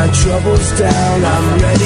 my troubles down. I'm ready